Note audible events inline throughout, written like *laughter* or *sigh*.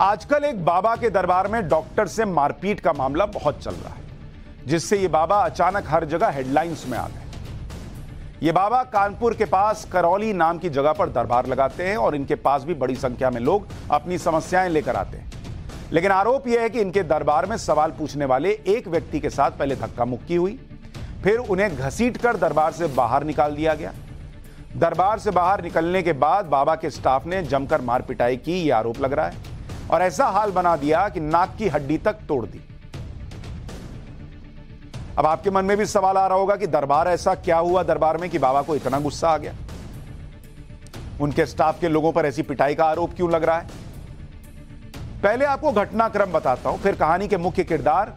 आजकल एक बाबा के दरबार में डॉक्टर से मारपीट का मामला बहुत चल रहा है, जिससे ये बाबा अचानक हर जगह हेडलाइंस में आ गए। ये बाबा कानपुर के पास करौली नाम की जगह पर दरबार लगाते हैं और इनके पास भी बड़ी संख्या में लोग अपनी समस्याएँ लेकर आते हैं। लेकिन आरोप यह है कि इनके दरबार में सवाल पूछने वाले एक व्यक्ति के साथ पहले धक्का मुक्की हुई, फिर उन्हें घसीटकर दरबार से बाहर निकाल दिया गया। दरबार से बाहर निकलने के बाद बाबा के स्टाफ ने जमकर मार पिटाई की यह आरोप लग रहा है। और ऐसा हाल बना दिया कि नाक की हड्डी तक तोड़ दी। अब आपके मन में भी सवाल आ रहा होगा कि दरबार ऐसा क्या हुआ दरबार में कि बाबा को इतना गुस्सा आ गया? उनके स्टाफ के लोगों पर ऐसी पिटाई का आरोप क्यों लग रहा है? पहले आपको घटनाक्रम बताता हूँ, फिर कहानी के मुख्य किरदार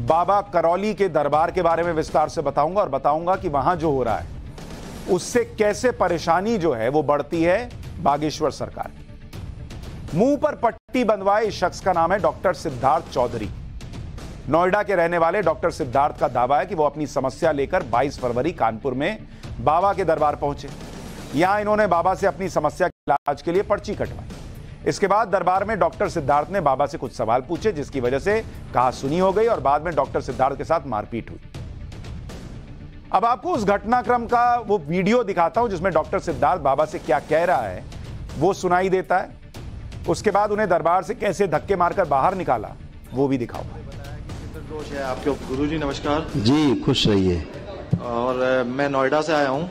बाबा करौली के दरबार के बारे में विस्तार से बताऊँगा और बताऊँगा कि वहाँ जो हो रहा है, उससे कैसे परेशानी जो है वो बढ़ती है बागेश्वर सरकार मुँह पर पट्टी बंधवाए इस शख्स का नाम है डॉक्टर सिद्धार्थ चौधरी। नोएडा के रहने वाले डॉक्टर सिद्धार्थ का दावा है कि वो अपनी समस्या लेकर 22 फरवरी कानपुर में बाबा के दरबार पहुँचे। यहाँ इन्होंने बाबा से अपनी समस्या के इलाज के लिए पर्ची कटवाई। इसके बाद दरबार में डॉक्टर सिद्धार्थ ने बाबा से कुछ सवाल पूछे, जिसकी वजह से कहा सुनी हो गई और बाद में डॉक्टर सिद्धार्थ के साथ मारपीट हुई। अब आपको उस घटनाक्रम का वो वीडियो दिखाता हूँ, जिसमें डॉक्टर सिद्धार्थ बाबा से क्या कह रहा है, वो सुनाई देता है। उसके बाद उन्हें दरबार से कैसे धक्के मारकर बाहर निकाला वो भी दिखाओ। दोष है आपके गुरु जी नमस्कार। जी खुश रहिए। और मैं नोएडा से आया हूँ।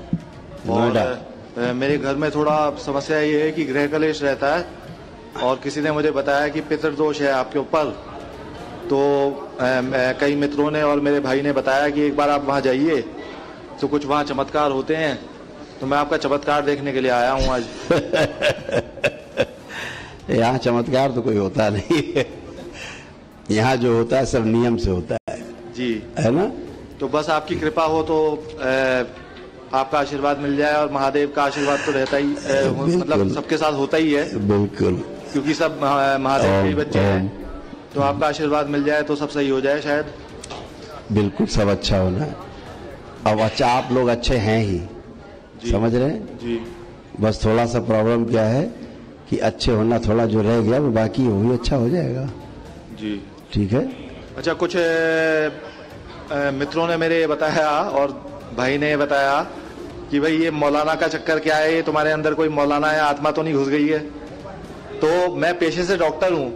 नोएडा। मेरे घर में थोड़ा समस्या ये है कि गृह कलेश रहता है। और किसी ने मुझे बताया कि पितृदोष है आपके ऊपर। तो कई मित्रों ने और मेरे भाई ने बताया कि एक बार आप वहाँ जाइए तो कुछ वहाँ चमत्कार होते हैं। तो मैं आपका चमत्कार देखने के लिए आया हूँ आज। *laughs* यहाँ चमत्कार तो कोई होता *laughs* नहीं है। यहाँ जो होता है सब नियम से होता है। जी। है ना? तो बस आपकी कृपा हो तो आपका आशीर्वाद मिल जाए और महादेव का आशीर्वाद तो रहता ही मतलब सबके साथ होता ही है। बिल्कुल। क्योंकि सब महादेव के बच्चे हैं। तो आपका आशीर्वाद मिल जाए तो सब सही हो जाए शायद। बिल्कुल सब अच्छा होना है। अब अच्छा आप लोग अच्छे हैं ही। समझ रहे हैं? जी। बस थोड़ा सा प्रॉब्लम क्या है? कि अच्छे होना थोड़ा जो रह गया वो बाकी वो भी अच्छा हो जाएगा। जी। ठीक है? अच्छा कुछ अ, अ, मित्रों ने मेरे बताया और भाई ने बताया कि भाई ये मौलाना का चक्कर क्या है? ये तुम्हारे अंदर कोई मौलाना या आत्मा तो नहीं घुस गई है? तो मैं पेशे से डॉक्टर हूँ।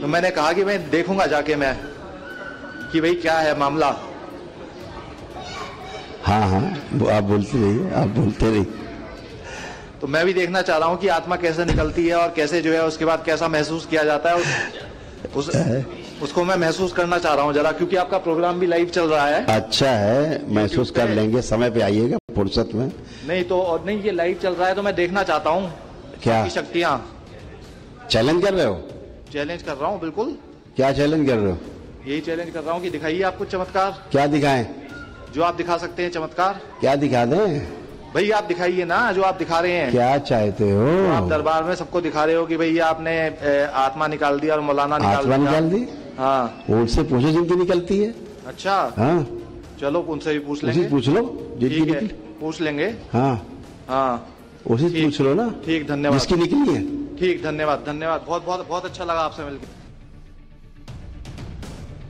तो मैंने कहा कि मैं देखूँगा जाके मैं कि भाई क्या है मामला। हाँ हाँ आप बोलते रहिए आप बोलते रहिए। तो मैं भी देखना चाह रहा हूँ कि आत्मा कैसे निकलती है और कैसे जो है उसके बाद कैसा महसूस किया जाता है। उस, उस उसको मैं महसूस करना चाह रहा हूँ जरा क्योंकि आपका प्रोग्राम भी लाइव चल रहा है। अच्छा है महसूस कर लेंगे समय पे आइएगा फुर्सत में। नहीं तो और नहीं ये लाइव चल रहा है तो मैं देखना चाहता हूँ क्या? शक्तियाँ। चैलेंज कर रहे हो? चैलेंज कर रहा हूँ बिल्कुल। क्या चैलेंज कर रहे हो? यही चैलेंज कर रहा हूँ कि दिखाइए आपको चमत्कार। क्या दिखाएँ? जो आप दिखा सकते हैं चमत्कार। क्या दिखा दें? भाई आप दिखाइए ना जो आप दिखा रहे हैं। क्या चाहते हो? आप दरबार में सबको दिखा रहे हो कि भैया आपने आत्मा निकाल दी और मौलाना निकाल आत्मा निकाल दी? हाँ। उनसे पूछो जिनकी निकलती है। अच्छा। हाँ। चलो उनसे भी पूछ लेंगे। पूछ लो जिनकी ठीक है निकली पूछ लेंगे। हाँ। हाँ। उसी। पूछ लो ना। ठीक धन्यवाद। जिसकी निकली है। ठीक धन्यवाद धन्यवाद। बहुत बहुत बहुत अच्छा लगा आपसे मिलकर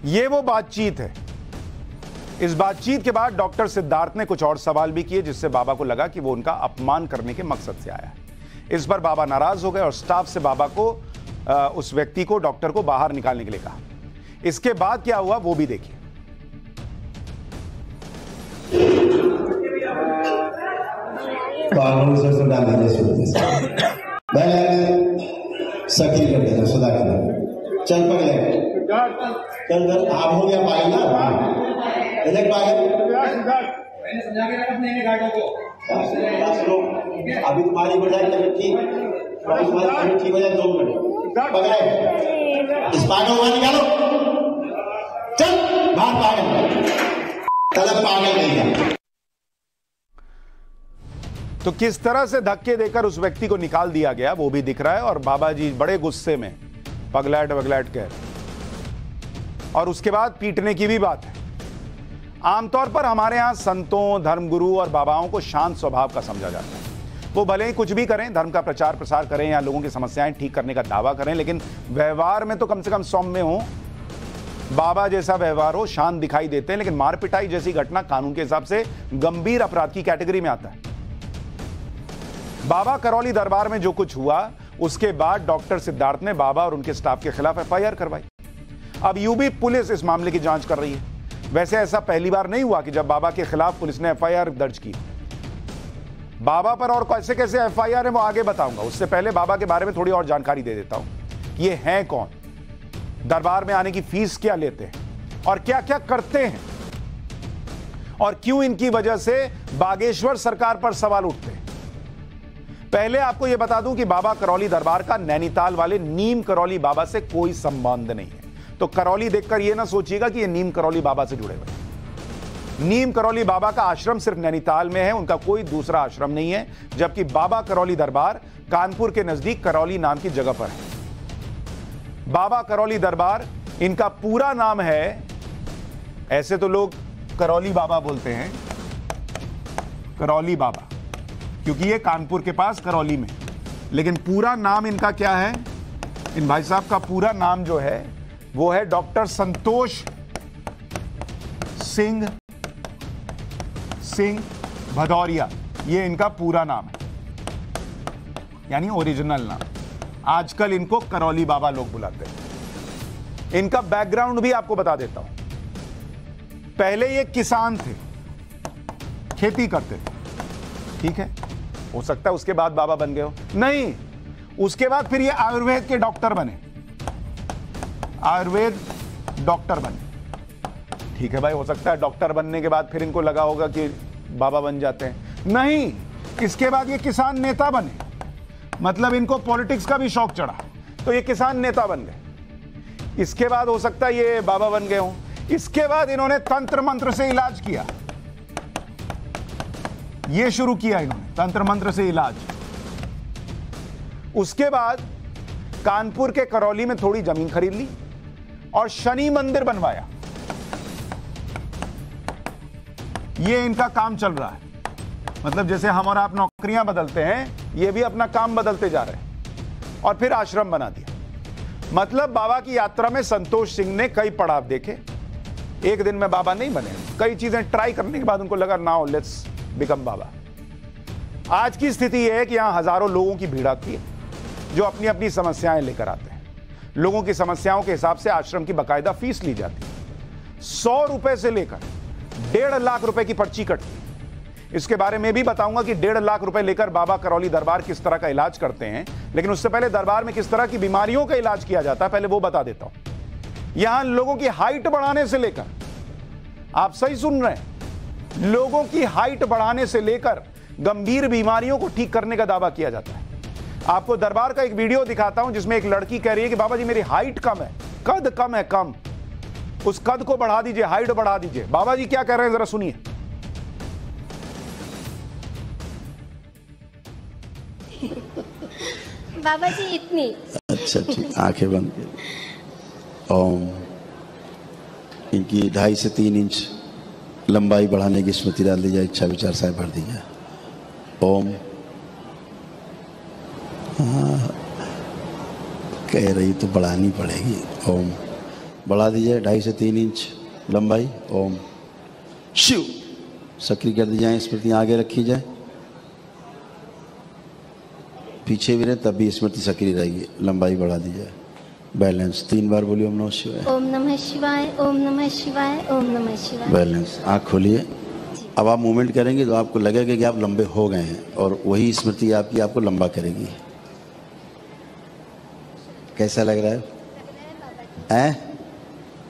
ये वो बातचीत है। इस बातचीत के बाद डॉक्टर सिद्धार्थ ने कुछ और सवाल भी किए जिससे बाबा को लगा कि वो उनका अपमान करने के मकसद से आया है। इस पर बाबा नाराज़ हो गए और स्टाफ से बाबा को अ, उस व्यक्ति को डॉक्टर को बाहर निकालने के लिए कहा। इसके बाद क्या हुआ वो भी देखिए। कानून से सुधा देने शुरू से पहले सखी कर देना सुधा कर देना चल पकड़े। चल चल आप हो गया पाई ना? इधर पाई मैंने समझा के रखा अपने गाड़ियों को। अभी तुम्हारी हो जाए तबियत ठीक। अभी तुम्हारी तबियत ठीक हो जाए दो मिनट। पकड़े। इस पागल को बाहर निकालो। चल बाहर पागल। तलब पागल नहीं है। तो किस तरह से धक्के देकर उस व्यक्ति को निकाल दिया गया वो भी दिख रहा है और बाबा जी बड़े गुस्से में पगलैट वगलैट कह और उसके बाद पीटने की भी बात है। आमतौर पर हमारे यहाँ संतों, धर्मगुरु और बाबाओं को शांत स्वभाव का समझा जाता है। वो भले ही कुछ भी करें, धर्म का प्रचार प्रसार करें या लोगों की समस्याएँ ठीक करने का दावा करें, लेकिन व्यवहार में तो कम से कम सौम्य हो। बाबा जैसा व्यवहार हो, शांत दिखाई देते हैं, लेकिन मार पिटाई जैसी घटना कानून के हिसाब से गंभीर अपराध की कैटेगरी में आता है। बाबा करौली दरबार में जो कुछ हुआ, उसके बाद डॉक्टर सिद्धार्थ ने बाबा और उनके स्टाफ के खिलाफ एफआईआर करवाई। अब यूबी पुलिस इस मामले की जाँच कर रही है। वैसे ऐसा पहली बार नहीं हुआ कि जब बाबा के खिलाफ पुलिस ने एफआईआर दर्ज की। बाबा पर और कैसे कैसे एफआईआर है, वो आगे बताऊँगा। उससे पहले बाबा के बारे में थोड़ी और जानकारी दे देता हूँ। ये हैं कौन? दरबार में आने की फ़ीस क्या लेते हैं? और क्या क्या करते हैं? और क्यों इनकी वजह से बागेश्वर सरकार पर सवाल उठते हैं? पहले आपको यह बता दूँ कि बाबा करौली दरबार का नैनीताल वाले नीम करौली बाबा से कोई संबंध नहीं है। तो करौली देखकर यह ना सोचिएगा कि ये नीम करौली बाबा से जुड़े हुए नीम करौली बाबा का आश्रम सिर्फ़ नैनीताल में है, उनका कोई दूसरा आश्रम नहीं है, जबकि बाबा करौली दरबार कानपुर के नज़दीक करौली नाम की जगह पर है। बाबा करौली दरबार, इनका पूरा नाम है, ऐसे तो लोग करौली बाबा बोलते हैं, करौली बाबा, क्योंकि ये कानपुर के पास करौली में लेकिन पूरा नाम इनका क्या है? इन भाई साहब का पूरा नाम जो है वो है डॉक्टर संतोष सिंह सिंह भदौरिया। ये इनका पूरा नाम है। यानी ओरिजिनल नाम। आजकल इनको करौली बाबा लोग बुलाते हैं। इनका बैकग्राउंड भी आपको बता देता हूँ। पहले ये किसान थे। खेती करते थे। ठीक है? हो सकता है उसके बाद बाबा बन गए हो। नहीं। उसके बाद फिर ये आयुर्वेद के डॉक्टर बने। आयुर्वेद डॉक्टर बने। ठीक है भाई, हो सकता है डॉक्टर बनने के बाद फिर इनको लगा होगा कि बाबा बन जाते हैं। नहीं, इसके बाद ये किसान नेता बने। मतलब इनको पॉलिटिक्स का भी शौक चढ़ा तो ये किसान नेता बन गए। इसके बाद हो सकता है ये बाबा बन गए हों। इसके बाद इन्होंने तंत्र मंत्र से इलाज किया। ये शुरू किया इन्होंने तंत्र मंत्र से इलाज। उसके बाद कानपुर के करौली में थोड़ी ज़मीन खरीद ली। और शनि मंदिर बनवाया। ये इनका काम चल रहा है। मतलब जैसे हम और आप नौकरियाँ बदलते हैं, ये भी अपना काम बदलते जा रहे हैं। और फिर आश्रम बना दिया। मतलब बाबा की यात्रा में संतोष सिंह ने कई पड़ाव देखे। एक दिन में बाबा नहीं बने। कई चीज़ें ट्राई करने के बाद उनको लगा, नाउ लेट्स बिकम बाबा. आज की स्थिति यह है कि यहाँ हज़ारों लोगों की भीड़ आती है, जो अपनी अपनी समस्याएँ लेकर आते हैं। लोगों की समस्याओं के हिसाब से आश्रम की बकायदा फ़ीस ली जाती सौ रुपए से लेकर डेढ़ लाख रुपए की पर्ची कटती इसके बारे में भी बताऊँगा कि डेढ़ लाख रुपए लेकर बाबा करौली दरबार किस तरह का इलाज करते हैं, लेकिन उससे पहले दरबार में किस तरह की बीमारियों का इलाज किया जाता है, पहले वो बता देता हूँ। यहाँ लोगों की हाइट बढ़ाने से लेकर, आप सही सुन रहे हैं, लोगों की हाइट बढ़ाने से लेकर गंभीर बीमारियों को ठीक करने का दावा किया जाता है। आपको दरबार का एक वीडियो दिखाता हूँ जिसमें एक लड़की कह रही है कि बाबा जी मेरी हाइट कम है कद कम है कम। उस कद को बढ़ा दीजिए हाइट बढ़ा दीजिए। बाबा जी क्या कह रहे हैं जरा सुनिए। बाबा जी इतनी। अच्छा ठीक आँखें बंद ओम। इनकी ढाई से तीन इंच लंबाई बढ़ाने की स्मृति डाल दी जाए इच्छा विचार साहब भर दी जाए। ओम। कह रही तो बढ़ानी पड़ेगी। ओम। बढ़ा दीजिए ढाई से तीन इंच लंबाई। ओम। शिव। सक्रिय कर दी जाए स्मृति आगे रखी जाए। पीछे भी रहे तब भी स्मृति सक्रिय रहेगी। लंबाई बढ़ा दी जाए बैलेंस। तीन बार बोलिए ओम नमः शिवाय। ओम नमः शिवाय ओम नमः शिवाय ओम नमः शिवाय। बैलेंस। आँख खोलिए। अब आप मूवमेंट करेंगे तो आपको लगेगा कि आप लंबे हो गए हैं और वही स्मृति आपकी आपको लंबा करेगी। कैसा लग रहा है? हैं?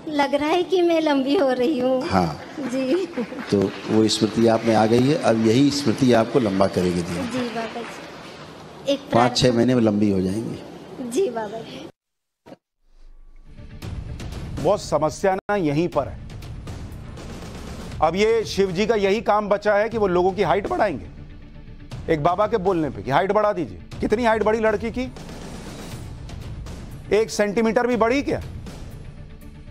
लग रहा है कि मैं लंबी हो रही हूँ। हाँ। जी। तो वो स्मृति आप में आ गई है अब यही स्मृति आपको लंबा करेगी जी बाबा जी। एक पाँच छः महीने में लंबी हो जाएँगी। जी बाबा जी। वो समस्या ना यहीं पर है। अब ये शिव जी का यही काम बचा है कि वो लोगों की हाइट बढ़ाएँगे। एक बाबा के बोलने पे कि हाइट बढ़ा दीजिए। कितनी हाइट बढ़ी लड़की की? एक सेंटीमीटर भी बढ़ी क्या?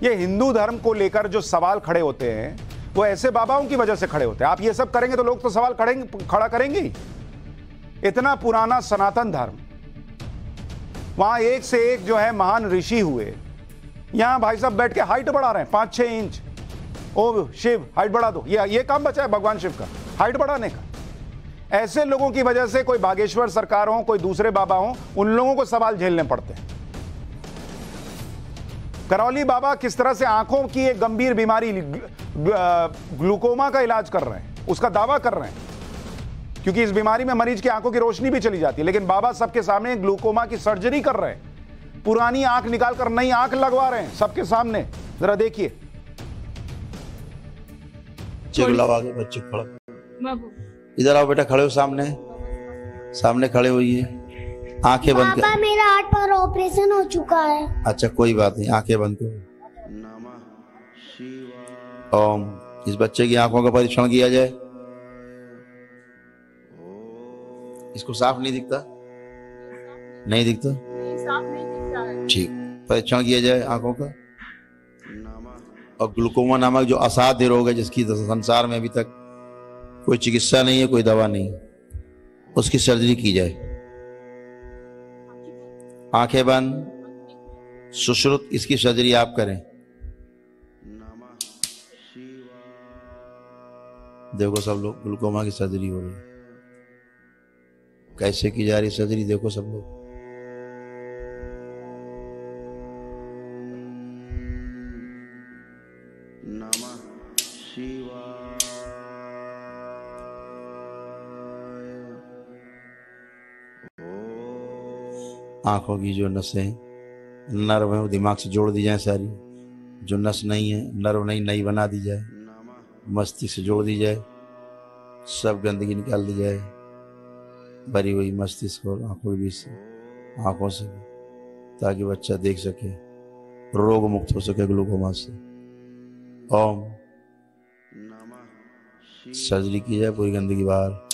ये हिंदू धर्म को लेकर जो सवाल खड़े होते हैं, वो ऐसे बाबाओं की वजह से खड़े होते हैं। आप ये सब करेंगे तो लोग तो सवाल खड़ेंगे खड़ा करेंगे इतना पुराना सनातन धर्म, वहाँ एक से एक जो है महान ऋषि हुए, यहाँ भाई साहब बैठ के हाइट बढ़ा रहे हैं, पाँच छह इंच। ओ शिव हाइट बढ़ा दो। ये ये काम बचा है भगवान शिव का हाइट बढ़ाने का। ऐसे लोगों की वजह से कोई बागेश्वर सरकार हो, कोई दूसरे बाबा हो, उन लोगों को सवाल झेलने पड़ते हैं। करौली बाबा किस तरह से आँखों की एक गंभीर बीमारी ग्लूकोमा का इलाज कर रहे हैं उसका दावा कर रहे हैं। क्योंकि इस बीमारी में मरीज़ की आँखों की रोशनी भी चली जाती है लेकिन बाबा सबके सामने ग्लूकोमा की सर्जरी कर रहे हैं। पुरानी आँख निकालकर नई आँख लगवा रहे हैं सबके सामने। जरा देखिए। बच्चे खड़ा। इधर आओ बेटा खड़े हो सामने। सामने खड़े हुई आँखें बंद पापा कर। मेरा आठ पर ऑपरेशन हो चुका है। अच्छा कोई बात नहीं आँखें बंद करो। ओम इस बच्चे की आँखों का परीक्षण किया जाए। इसको साफ़ नहीं दिखता? नहीं दिखता? ठीक परीक्षण किया जाए आँखों का। और ग्लूकोमा नामक जो असाध्य रोग है जिसकी संसार में अभी तक कोई चिकित्सा नहीं है कोई दवा नहीं उसकी सर्जरी की जाए। आँखें बंद, सुश्रुत, इसकी सर्जरी आप करें। देखो सब लोग, ग्लूकोमा की सर्जरी हो रही है। कैसे की जा रही सर्जरी, देखो सब लोग। आँखों की जो नसें नर्व है, वो दिमाग से जोड़ दी जाए सारी। जो नस नहीं है, नर्व नहीं, नई बना दी जाए। मस्तिष्क से जोड़ दी जाए। सब गंदगी निकाल दी जाए। भरी हुई मस्तिष्क और आँखों के बीच से, आँखों से, ताकि बच्चा देख सके, रोग मुक्त हो सके ग्लूकोमा से। ओम। सर्जरी की जाए, पूरी गंदगी बाहर।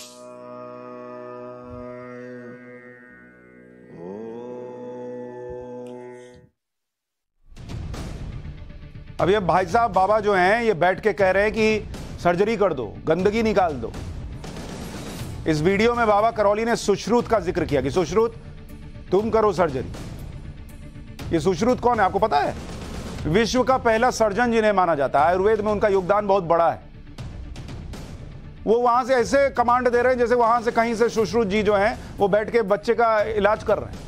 अब ये भाई साहब, बाबा जो हैं, ये बैठ के कह रहे हैं कि सर्जरी कर दो, गंदगी निकाल दो। इस वीडियो में बाबा करौली ने सुश्रुत का ज़िक्र किया कि, सुश्रुत, तुम करो सर्जरी। ये सुश्रुत कौन है, आपको पता है? विश्व का पहला सर्जन जिन्हें माना जाता है, आयुर्वेद में उनका योगदान बहुत बड़ा है। वो वहाँ से ऐसे कमांड दे रहे हैं, जैसे वहाँ से कहीं से सुश्रुत जी जो हैं, वो बैठ के बच्चे का इलाज कर रहे हैं।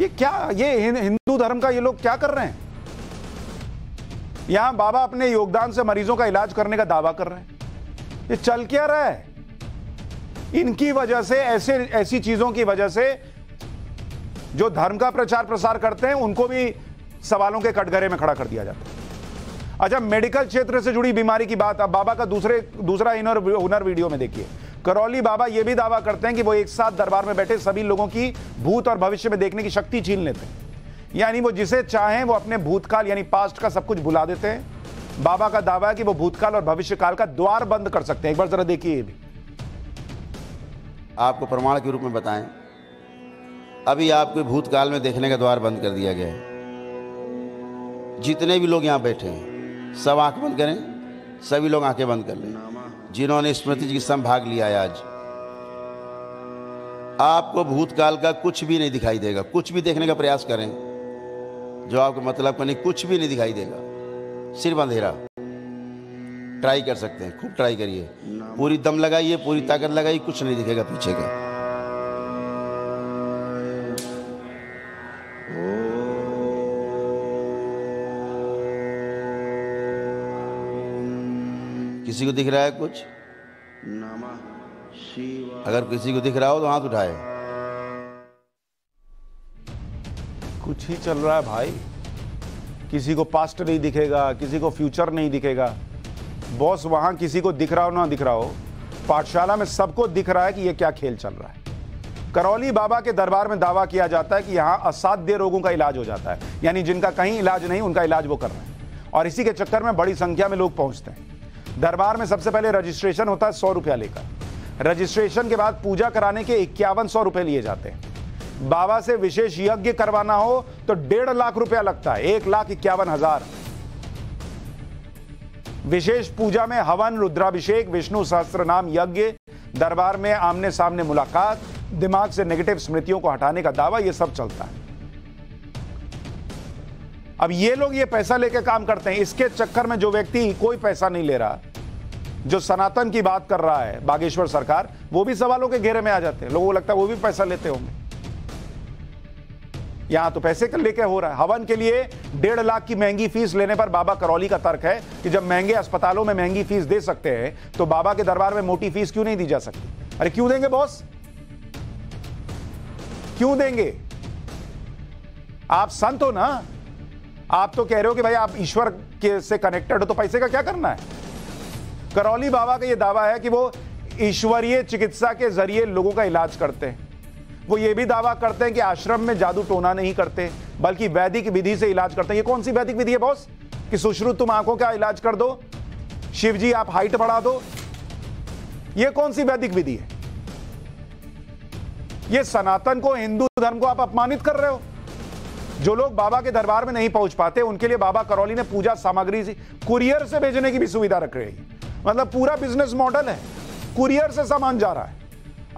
ये क्या, ये हिंदू धर्म का ये लोग क्या कर रहे हैं? यहाँ बाबा अपने योगदान से मरीजों का इलाज करने का दावा कर रहे हैं। ये चल क्या रहा है? इनकी वजह से, ऐसे, ऐसी चीज़ों की वजह से जो धर्म का प्रचार प्रसार करते हैं, उनको भी सवालों के कटघरे में खड़ा कर दिया जाता है। अच्छा मेडिकल क्षेत्र से जुड़ी बीमारी की बात, अब बाबा का दूसरे, दूसरा इनर, हुनर वीडियो में देखिए। करौली बाबा यह भी दावा करते हैं कि वो एक साथ दरबार में बैठे सभी लोगों की भूत और भविष्य में देखने की शक्ति छीन लेते हैं। यानी वो जिसे चाहें, वो अपने भूतकाल, यानी पास्ट का सब कुछ भुला देते हैं। बाबा का दावा है कि वो भूतकाल और भविष्य काल का द्वार बंद कर सकते हैं। एक बार जरा देखिए भी। आपको प्रमाण के रूप में बताएँ। अभी आपके भूतकाल में देखने का द्वार बंद कर दिया गया है। जितने भी लोग यहाँ बैठे हैं, सब आँख बंद करें, सभी लोग आँखें बंद कर लें। जिन्होंने स्मृति जी सम भाग लिया है आज, आपको भूतकाल का कुछ भी नहीं दिखाई देगा। कुछ भी देखने का प्रयास करें। जो आपको मतलब का नहीं कुछ भी नहीं दिखाई देगा। सिर्फ़ अंधेरा। ट्राई कर सकते हैं खूब ट्राई करिए। पूरी दम लगाइए पूरी ताकत लगाइए कुछ नहीं दिखेगा पीछे का। किसी को दिख रहा है कुछ? अगर किसी को दिख रहा हो तो हाथ उठाए। कुछ ही चल रहा है भाई। किसी को पास्ट नहीं दिखेगा, किसी को फ्यूचर नहीं दिखेगा। बॉस वहाँ किसी को दिख रहा हो, ना दिख रहा हो, पाठशाला में सबको दिख रहा है कि यह क्या खेल चल रहा है। करौली बाबा के दरबार में दावा किया जाता है कि यहाँ असाध्य रोगों का इलाज हो जाता है, यानी जिनका कहीं इलाज नहीं, उनका इलाज वो कर रहे हैं। और इसी के चक्कर में बड़ी संख्या में लोग पहुँचते हैं। दरबार में सबसे पहले रजिस्ट्रेशन होता है सौ रुपया लेकर। रजिस्ट्रेशन के बाद पूजा कराने के इक्यावन सौ रुपए लिए जाते हैं। बाबा से विशेष यज्ञ करवाना हो तो डेढ़ लाख रुपया लगता है। एक लाख इक्यावन हज़ार। विशेष पूजा में हवन, रुद्राभिषेक, विष्णु सहस्त्र नाम यज्ञ, दरबार में आमने सामने मुलाकात, दिमाग से नेगेटिव स्मृतियों को हटाने का दावा यह सब चलता है। अब ये लोग ये पैसा लेके काम करते हैं, इसके चक्कर में जो व्यक्ति कोई पैसा नहीं ले रहा, जो सनातन की बात कर रहा है, बागेश्वर सरकार, वो भी सवालों के घेरे में आ जाते हैं। लोगों को लगता है वो भी पैसा लेते होंगे। यहाँ तो पैसे लेके हो रहा है। हवन के लिए डेढ़ लाख की महँगी फ़ीस लेने पर बाबा करौली का तर्क है कि जब महँगे अस्पतालों में महँगी फ़ीस दे सकते हैं तो बाबा के दरबार में मोटी फ़ीस क्यों नहीं दी जा सकती? अरे क्यों देंगे बॉस? क्यों देंगे? आप संत हो ना? आप तो कह रहे हो कि भाई आप ईश्वर के से कनेक्टेड हो तो पैसे का क्या करना है? करौली बाबा का यह दावा है कि वो ईश्वरीय चिकित्सा के ज़रिए लोगों का इलाज करते हैं। वो ये भी दावा करते हैं कि आश्रम में जादू टोना नहीं करते, बल्कि वैदिक विधि से इलाज करते हैं। ये कौन सी वैदिक विधि है बॉस कि सुश्रुत तुम आँखों का इलाज कर दो शिव जी आप हाइट बढ़ा दो। ये कौन सी वैदिक विधि है? ये सनातन को, हिंदू धर्म को आप अपमानित कर रहे हो। जो लोग बाबा के दरबार में नहीं पहुँच पाते, उनके लिए बाबा करौली ने पूजा सामग्री कुरियर से भेजने की भी सुविधा रख रही मतलब पूरा बिज़नेस मॉडल है। कुरियर से सामान जा रहा है।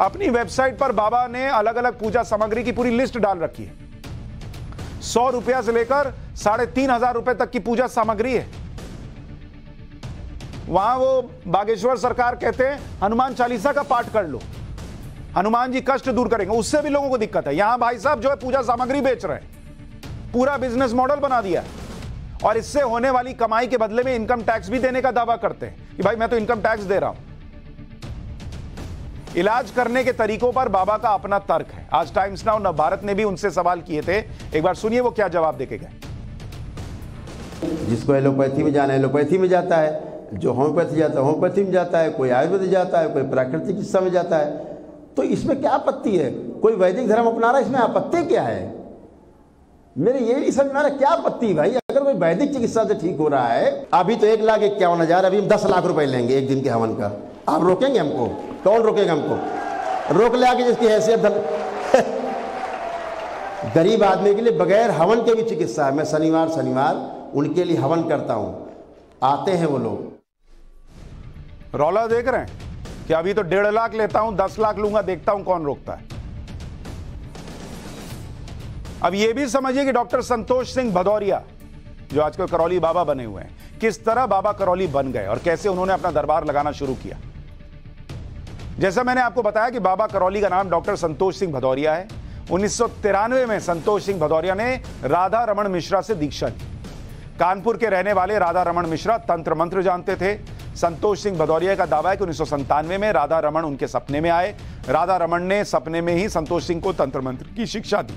अपनी वेबसाइट पर बाबा ने अलग अलग पूजा सामग्री की पूरी लिस्ट डाल रखी है। सौ रुपया से लेकर साढ़े तीन हज़ार रुपए तक की पूजा सामग्री है। वहाँ वो बागेश्वर सरकार कहते हैं, हनुमान चालीसा का पाठ कर लो। हनुमान जी कष्ट दूर करेंगे। उससे भी लोगों को दिक्कत है। यहाँ भाई साहब जो है पूजा सामग्री बेच रहे हैं। पूरा बिज़नेस मॉडल बना दिया और इससे होने वाली कमाई के बदले में इनकम टैक्स भी देने का दावा करते हैं कि भाई मैं तो इनकम टैक्स दे रहा हूँ। इलाज करने के तरीकों पर बाबा का अपना तर्क है। आज टाइम्स नाउ नव भारत ने भी उनसे सवाल किए थे। एक बार सुनिए वो क्या जवाब देके गए। जिसको एलोपैथी में जाना एलोपैथी में जाता है। जो होम्योपैथी जाता है, होम्योपैथी में जाता है, कोई आयुर्वेद जाता है, कोई प्राकृतिक चिकित्सा में जाता है। तो इसमें क्या आपत्ति है? कोई वैदिक धर्म अपना रहा है, इसमें आपत्ति क्या है? मेरे ये नहीं समझ में आ रहा क्या आपत्ति भाई? अगर कोई वैदिक चिकित्सा से ठीक हो रहा है, अभी तो एक लाख इक्यावन हज़ार, अभी हम दस लाख रुपए लेंगे एक दिन के हवन का। आप रोकेंगे हमको? कौन रोकेगा हमको? रोक ले आके जिसकी हैसियत *laughs* गरीब आदमी के लिए बगैर हवन के भी चिकित्सा है। मैं शनिवार शनिवार उनके लिए हवन करता हूँ। आते हैं वो लोग। रौला देख रहे हैं? कि अभी तो डेढ़ लाख लेता हूँ, दस लाख लूँगा, देखता हूँ कौन रोकता है। अब यह भी समझिए कि डॉक्टर संतोष सिंह भदौरिया, जो आजकल करौली बाबा बने हुए हैं, किस तरह बाबा करौली बन गए और कैसे उन्होंने अपना दरबार लगाना शुरू किया। जैसा मैंने आपको बताया कि बाबा करौली का नाम डॉक्टर संतोष सिंह भदौरिया है। उन्नीस सौ तिरानवे में संतोष सिंह भदौरिया ने राधा रमन मिश्रा से दीक्षा ली। कानपुर के रहने वाले राधा रमन मिश्रा तंत्र मंत्र जानते थे। संतोष सिंह भदौरिया का दावा है कि उन्नीस में राधा रमन उनके सपने में आए। राधा रमन ने सपने में ही संतोष सिंह को तंत्र मंत्र की शिक्षा दी।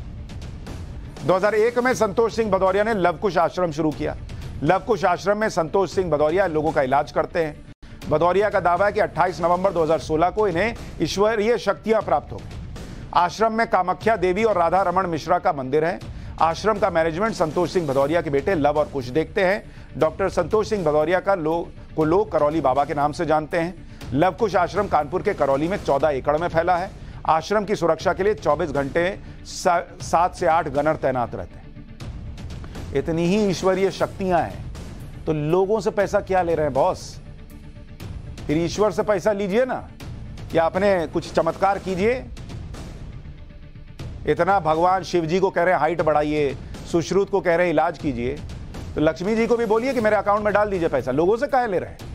2001 में संतोष सिंह भदौरिया ने लवकुश आश्रम शुरू किया। लवकुश आश्रम में संतोष सिंह भदौरिया लोगों का इलाज करते हैं। भदौरिया का दावा है कि 28 नवंबर 2016 को इन्हें ईश्वरीय शक्तियाँ प्राप्त हो। आश्रम में कामाख्या देवी और राधा रमन मिश्रा का मंदिर है। आश्रम का मैनेजमेंट संतोष सिंह भदौरिया के बेटे लव और कुश देखते हैं। डॉक्टर संतोष सिंह भदौरिया का लोग को लोग करौली बाबा के नाम से जानते हैं। लव लवकुश आश्रम कानपुर के करौली में चौदह एकड़ में फैला है। आश्रम की सुरक्षा के लिए 24 घंटे सात से आठ गनर तैनात रहते हैं। इतनी ही ईश्वरीय शक्तियाँ हैं। तो लोगों से पैसा क्या ले रहे हैं, बॉस? फिर ईश्वर से पैसा लीजिए ना या अपने कुछ चमत्कार कीजिए। इतना भगवान शिव जी को कह रहे हैं हाइट बढ़ाइए, सुश्रुत को कह रहे हैं, इलाज कीजिए। तो लक्ष्मी जी को भी बोलिए कि मेरे अकाउंट में डाल दीजिए पैसा। लोगों से कहे ले रहे हैं?